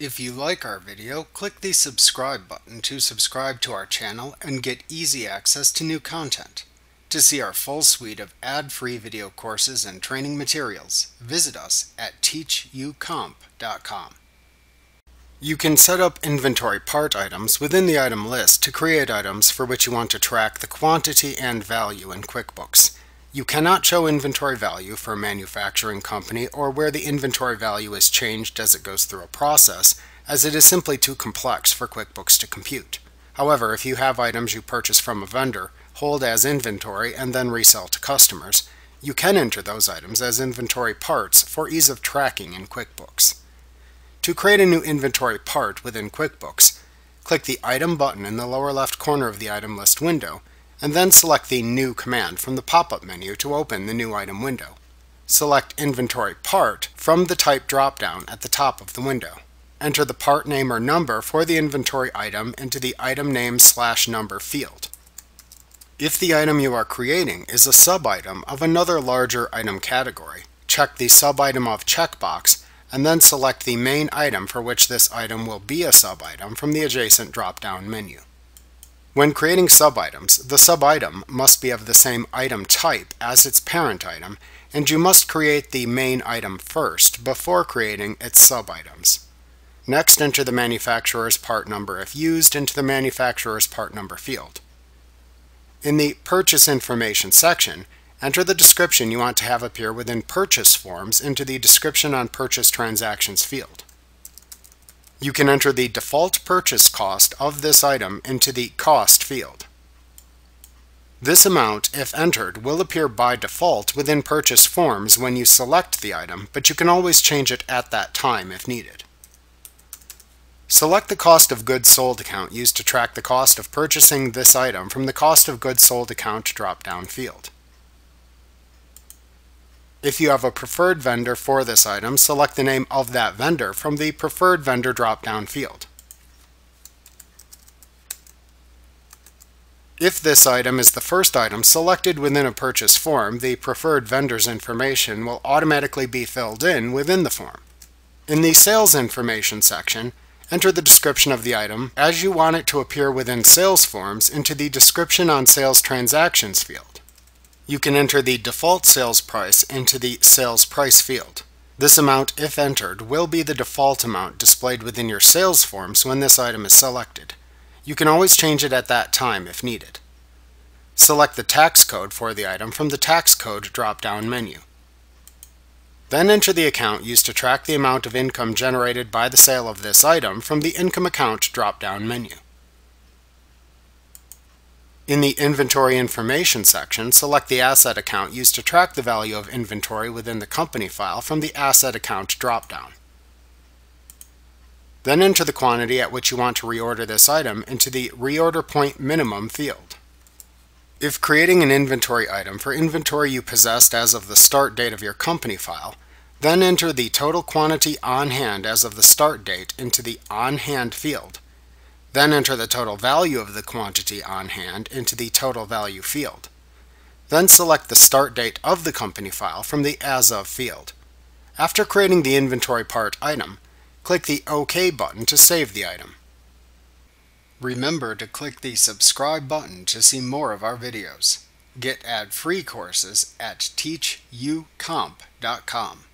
If you like our video, click the subscribe button to subscribe to our channel and get easy access to new content. To see our full suite of ad-free video courses and training materials, visit us at teachucomp.com. You can set up inventory part items within the item list to create items for which you want to track the quantity and value in QuickBooks. You cannot show inventory value for a manufacturing company or where the inventory value is changed as it goes through a process, as it is simply too complex for QuickBooks to compute. However, if you have items you purchase from a vendor, hold as inventory, and then resell to customers, you can enter those items as inventory parts for ease of tracking in QuickBooks. To create a new inventory part within QuickBooks, click the Item button in the lower left corner of the item list window and then select the New command from the pop-up menu to open the new item window. Select Inventory Part from the Type drop-down at the top of the window. Enter the part name or number for the inventory item into the item name slash number field. If the item you are creating is a sub-item of another larger item category, check the Sub-Item of checkbox and then select the main item for which this item will be a sub-item from the adjacent drop-down menu. When creating sub-items, the sub-item must be of the same item type as its parent item, and you must create the main item first before creating its sub-items. Next, enter the manufacturer's part number if used into the manufacturer's part number field. In the Purchase Information section, enter the description you want to have appear within purchase forms into the Description on Purchase Transactions field. You can enter the default purchase cost of this item into the Cost field. This amount, if entered, will appear by default within purchase forms when you select the item, but you can always change it at that time if needed. Select the Cost of Goods Sold account used to track the cost of purchasing this item from the Cost of Goods Sold account drop-down field. If you have a preferred vendor for this item, select the name of that vendor from the Preferred Vendor drop-down field. If this item is the first item selected within a purchase form, the preferred vendor's information will automatically be filled in within the form. In the Sales Information section, enter the description of the item as you want it to appear within sales forms into the Description on Sales Transactions field you can enter the default sales price into the sales price field. This amount, if entered, will be the default amount displayed within your sales forms when this item is selected. You can always change it at that time if needed. Select the tax code for the item from the tax code drop-down menu. Then enter the account used to track the amount of income generated by the sale of this item from the income account drop-down menu. In the Inventory Information section, select the Asset account used to track the value of inventory within the company file from the Asset account dropdown. Then enter the quantity at which you want to reorder this item into the Reorder Point Minimum field. If creating an inventory item for inventory you possessed as of the start date of your company file, then enter the total quantity on hand as of the start date into the On Hand field. Then enter the total value of the quantity on hand into the total value field. Then select the start date of the company file from the As Of field. After creating the inventory part item, click the OK button to save the item. Remember to click the subscribe button to see more of our videos. Get ad-free courses at teachucomp.com.